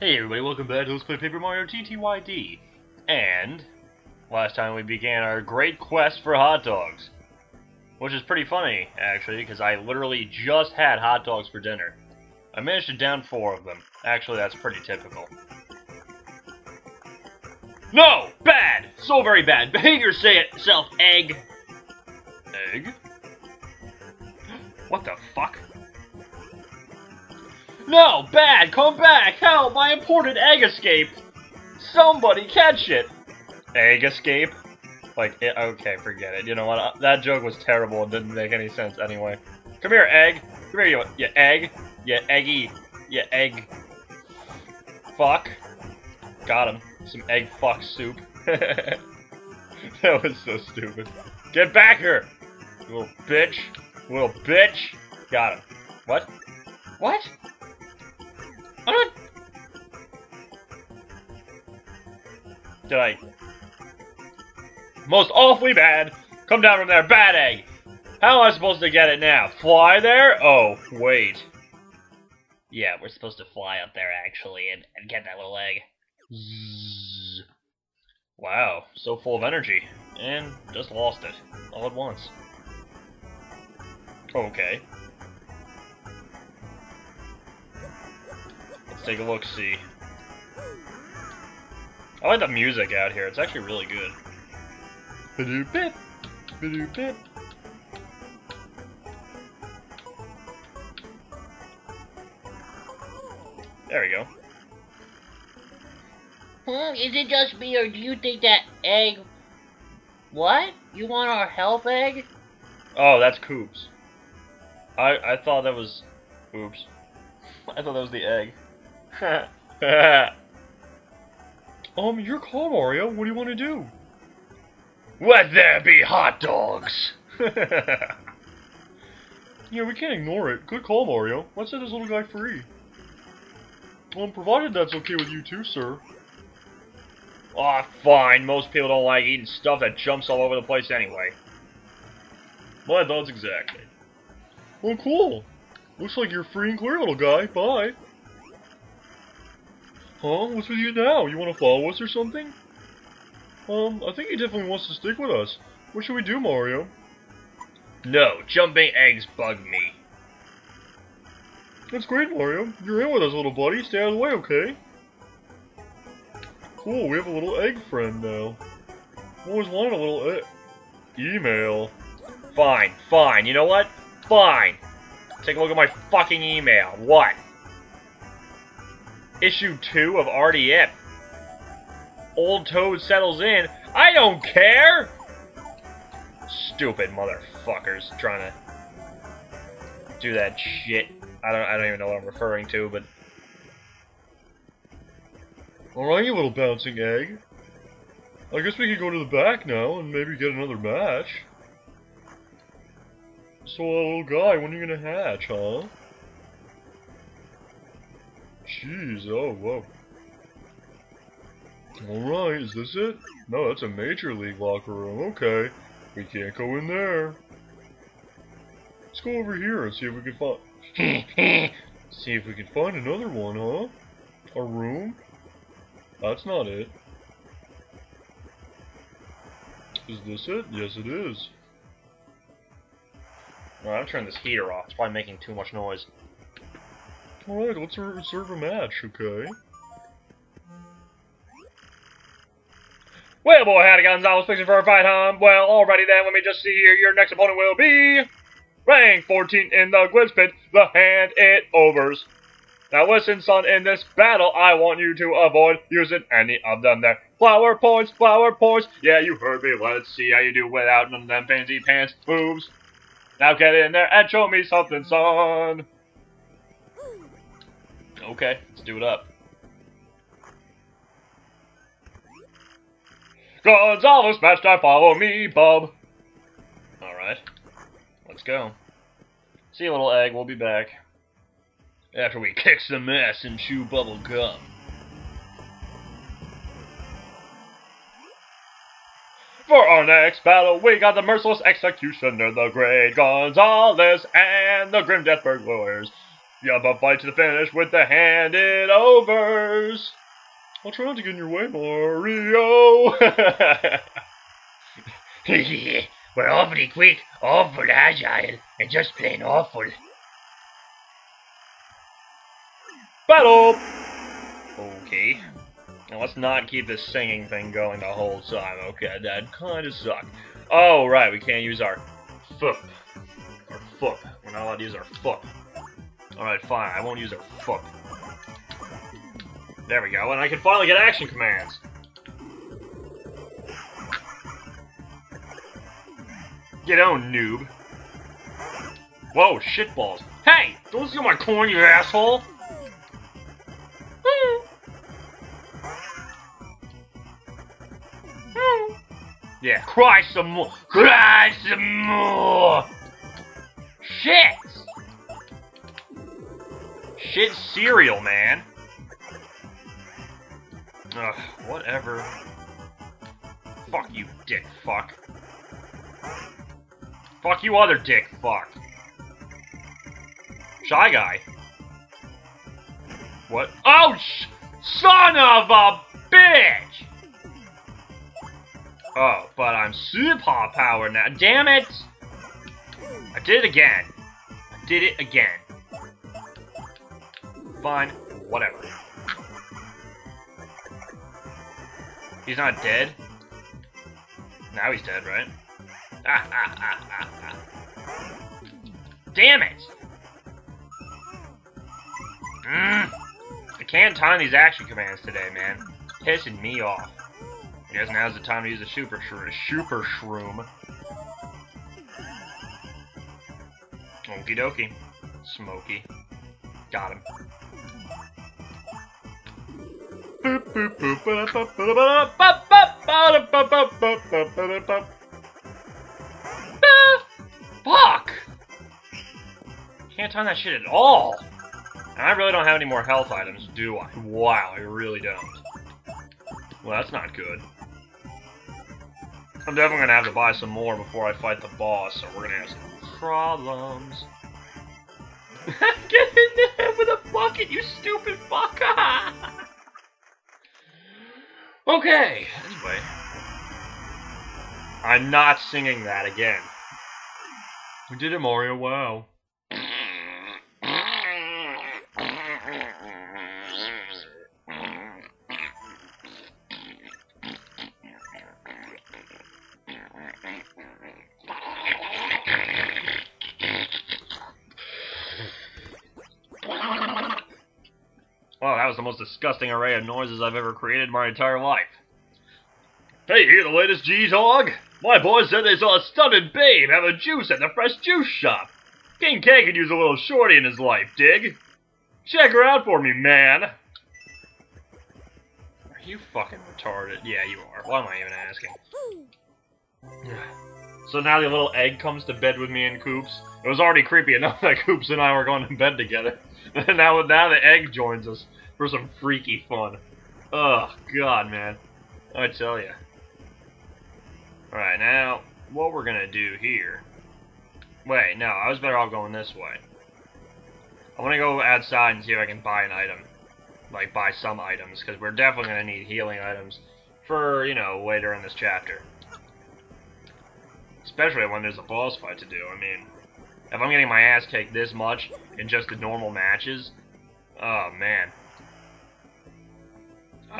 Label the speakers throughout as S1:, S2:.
S1: Hey everybody, welcome back to Let's Play Paper Mario TTYD. And, last time we began our great quest for hot dogs. Which is pretty funny, actually, because I literally just had hot dogs for dinner. I managed to down four of them. Actually, that's pretty typical. No! Bad! So very bad! Behave yourself, egg! Egg? What the fuck? No! Bad! Come back! Help! My imported egg escape! Somebody catch it! Egg escape? Like, it, okay, forget it. You know what? Uh, that joke was terrible and didn't make any sense anyway. Come here, egg! Come here, you, you egg! You eggy! You egg! Fuck. Got him. Some egg fuck soup. that was so stupid. Get back here! Little bitch! Little bitch! Got him. What? What? Did I... Most awfully bad! Come down from there, bad egg! How am I supposed to get it now? Fly there? Oh, wait.
S2: Yeah, we're supposed to fly up there, actually, and, and get that little egg.
S1: Zzz. Wow, so full of energy. And just lost it. All at once. Okay. Take a look, see. I like the music out here. It's actually really good. Ba-doop-bip. Ba-doop-bip. There we go.
S2: Hmm, is it just me, or do you think that egg... What? You want our help, egg?
S1: Oh, that's Koops. I I thought that was... Oops. I thought that was the egg. um, your call, Mario. What do you want to do? Let there be hot dogs! yeah, we can't ignore it. Good call, Mario. Let's set this little guy free. Um, provided that's okay with you too, sir. Aw, oh, fine. Most people don't like eating stuff that jumps all over the place anyway. My thoughts exactly. Well, cool. Looks like you're free and clear, little guy. Bye. Huh? What's with you now? You want to follow us or something? Um, I think he definitely wants to stick with us. What should we do, Mario? No, jumping eggs bug me. That's great, Mario. You're in with us, little buddy. Stay out of the way, okay? Cool, we have a little egg friend now. I always wanted a little e email. Fine, fine. You know what? Fine. Take a look at my fucking email. What? Issue 2 of RDF. Old Toad settles in. I don't care! Stupid motherfuckers trying to do that shit. I don't I don't even know what I'm referring to, but Alright, you little bouncing egg. I guess we could go to the back now and maybe get another match. So, little guy, when are you gonna hatch, huh? Jeez, oh, whoa. Alright, is this it? No, that's a Major League locker room, okay. We can't go in there. Let's go over here and see if we can find... see if we can find another one, huh? A room? That's not it. Is this it? Yes, it is. Alright, I'm turning this heater off. It's probably making too much noise. Alright, let's reserve a match, okay? Well, boy, howdy, Gonzales, fixing for a fight, huh? Well, alrighty then, let me just see here. Your next opponent will be... Rank 14 in the Glitz Pit, the hand it overs. Now listen, son, in this battle, I want you to avoid using any of them there. Flower points, flower points. Yeah, you heard me. Let's see how you do without none of them fancy pants moves. Now get in there and show me something, son. Okay, let's do it up. Gonzales match time, follow me, bub. Alright, let's go. See you, little egg, we'll be back after we kick some ass and chew bubble gum. For our next battle, we got the Merciless Executioner, the Great Gonzales, and the Grim Death Burglars. Yabba fight to the finish with the handed overs. I'll try not to get in your way, Mario.
S2: We're awfully quick, awful agile, and just plain awful.
S1: Battle! Okay. Now let's not keep this singing thing going the whole time, okay? That kinda suck. Oh, right, we can't use our foot. Our foot. We're not allowed to use our foot. Alright, fine, I won't use it. Fuck. There we go, and I can finally get action commands. Get on, noob. Whoa, shitballs. Hey! Don't steal my corn, you asshole! Yeah, cry some more. Cry some more. Shit. Shit cereal, man. Ugh, whatever. Fuck you, dick fuck. Fuck you, other dick fuck. Shy guy. What? Oh, son of a bitch! Oh, but I'm super powered now. Damn it! I did it again. I did it again. Fine. Whatever. He's not dead? Now he's dead, right? Damn it! Mm. I can't time these action commands today, man. Pissing me off. I guess now's the time to use the super shroom. Super shroom. Okie dokie. Smoky. Got him. Fuck! Can't time that shit at all. And I really don't have any more health items, do I? Wow, I really don't. Well, that's not good. I'm definitely gonna have to buy some more before I fight the boss, so we're gonna have some problems. Get in there with a bucket, you stupid fucker! Okay, anyway. I'm not singing that again. We did it, Mario, oh, wow. Was the most disgusting array of noises I've ever created in my entire life. Hey, hear the latest G-Dog? My boys said they saw a stunning babe have a juice at the fresh juice shop. King K could use a little shorty in his life, dig? Check her out for me, man. Are you fucking retarded? Yeah, you are. Why am I even asking? So now the little egg comes to bed with me and Koops. It was already creepy enough that Koops and I were going to bed together. Now, now the egg joins us for some freaky fun. Oh, God, man. I tell you. Alright, now, what we're gonna do here... Wait, no, I was better off going this way. I want to go outside and see if I can buy an item. Like, buy some items, because we're definitely going to need healing items for, you know, later in this chapter. Especially when there's a boss fight to do. I mean, if I'm getting my ass kicked this much in just the normal matches, oh man.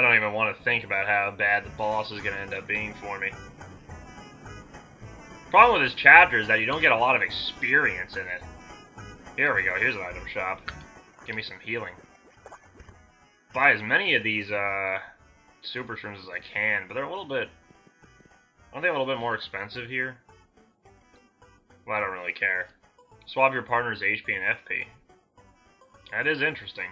S1: I don't even want to think about how bad the boss is going to end up being for me. Problem with this chapter is that you don't get a lot of experience in it. Here we go, here's an item shop. Give me some healing. Buy as many of these uh, super shrooms as I can, but they're a little bit... Aren't they a little bit more expensive here? Well, I don't really care. Swap your partner's HP and FP. That is interesting.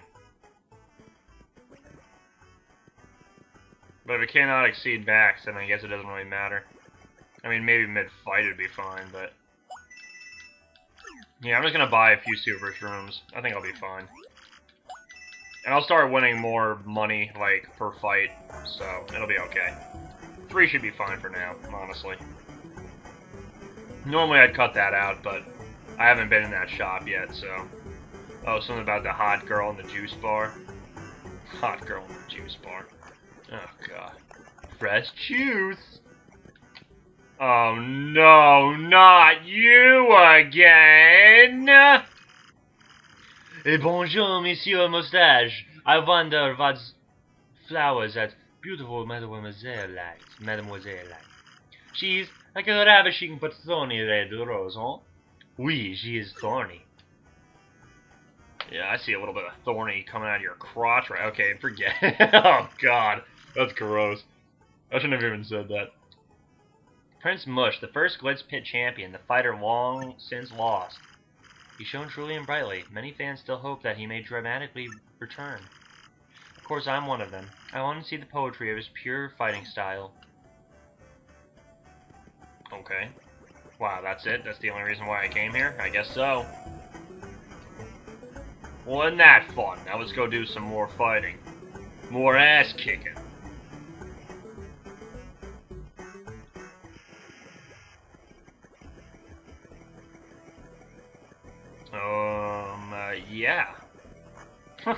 S1: But if it cannot exceed max, then I guess it doesn't really matter. I mean, maybe mid-fight would be fine, but... Yeah, I'm just gonna buy a few super shrooms. I think I'll be fine. And I'll start winning more money, like, per fight, so it'll be okay. Three should be fine for now, honestly. Normally I'd cut that out, but I haven't been in that shop yet, so... Oh, something about the hot girl in the juice bar. Hot girl in the juice bar. Oh god. Fresh juice. Oh no, not you again! Eh, bonjour, Monsieur Moustache. I wonder what flowers that beautiful Mademoiselle likes. Mademoiselle likes. She's like a ravishing but thorny red rose, huh? Oui, she is thorny. Yeah, I see a little bit of thorny coming out of your crotch. Right? Okay, forget. oh God, that's gross. I shouldn't have even said that. Prince Mush, the first Glitz Pit champion, the fighter long since lost. He shone truly and brightly. Many fans still hope that he may dramatically return. Of course, I'm one of them. I want to see the poetry of his pure fighting style. Okay. Wow, that's it? That's the only reason why I came here? I guess so. Wasn't that fun? Now let's go do some more fighting. More ass uh, yeah.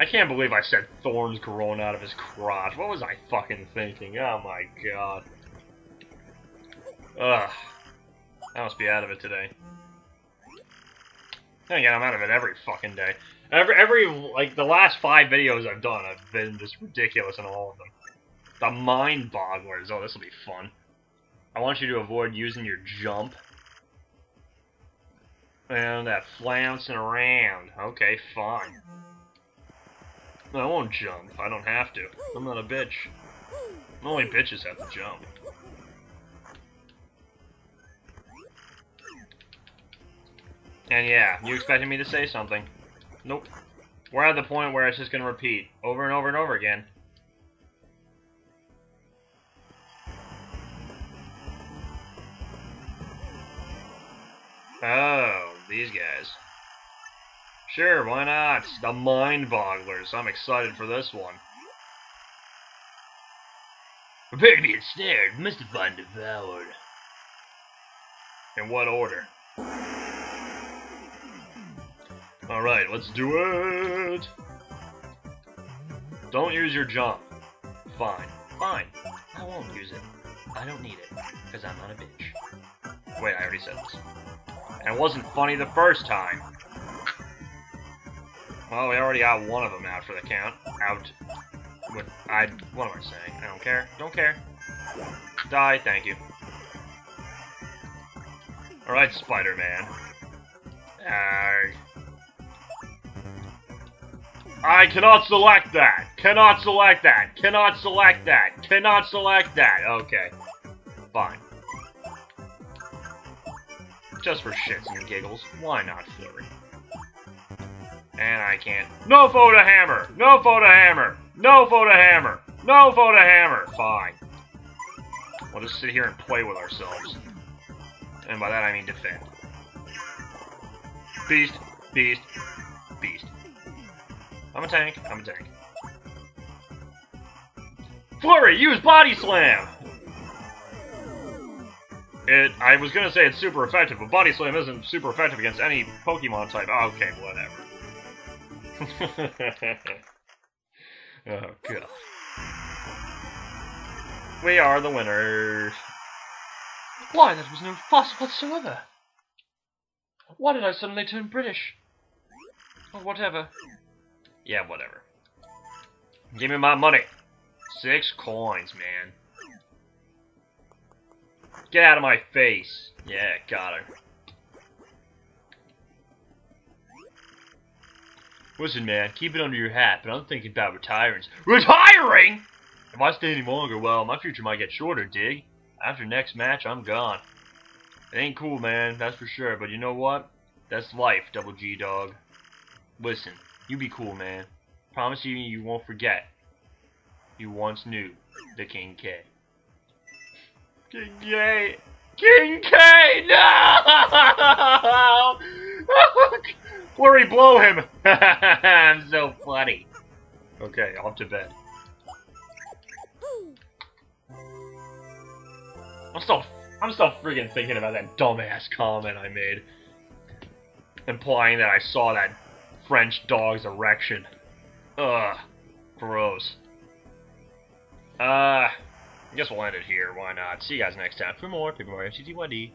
S1: I can't believe I said thorns growing out of his crotch. What was I fucking thinking? Oh my god. Ugh. I must be out of it today. Then again, I'm out of it every fucking day. Every, every, like, the last five videos I've done, I've been just ridiculous in all of them. The mind bogglers. Oh, this will be fun. I want you to avoid using your jump. And that flouncing around. Okay, fine. I won't jump. I don't have to. I'm not a bitch. Only bitches have to jump. And yeah, you expected me to say something. Nope. We're at the point where it's just gonna repeat over and over and over again. Oh, these guys. Sure, why not? The Mind Bogglers. I'm excited for this one. Prepare to be ensnared, mystified and devoured. In what order? Alright, let's do it! Don't use your jump. Fine. Fine. I won't use it. I don't need it, because I'm not a bitch. Wait, I already said this. And it wasn't funny the first time. Well, we already got one of them out for the count. Out. With, I, what am I saying? I don't care. Don't care. Die, thank you. Alright, Spider-Man. Arrgh. I cannot select that. Cannot select that. Cannot select that. Cannot select that. Okay. Fine. Just for shits and giggles. Why not Flurrie? And I can't. No photo hammer! No photo hammer! No photo hammer! No photo hammer! Fine. We'll just sit here and play with ourselves. And by that I mean defend. Beast, beast, beast. I'm a tank, I'm a tank. Flurrie, use Body Slam! It, I was gonna say it's super effective, but Body Slam isn't super effective against any Pokemon type. Okay, whatever. oh, God. We are the winners. Why, that was no fuss whatsoever. Why did I suddenly turn British? Or whatever. Yeah, whatever. Give me my money. Six coins, man. Get out of my face. Yeah, got her. Listen, man, keep it under your hat, but I'm thinking about retiring. Retiring?! If I stay any longer, well, my future might get shorter, dig? After next match, I'm gone. It ain't cool, man, that's for sure, but you know what? That's life, Double G dog. Listen, you be cool, man. Promise you you won't forget. You once knew the King K. King K! King K! No! Flurrie, blow him! I'm so funny. Okay, off to bed. I'm still, I'm still freaking thinking about that dumbass comment I made. implying that I saw that French dog's erection. Ugh, gross. Uh, I guess we'll end it here. Why not? See you guys next time for more Paper Mario MCTYD.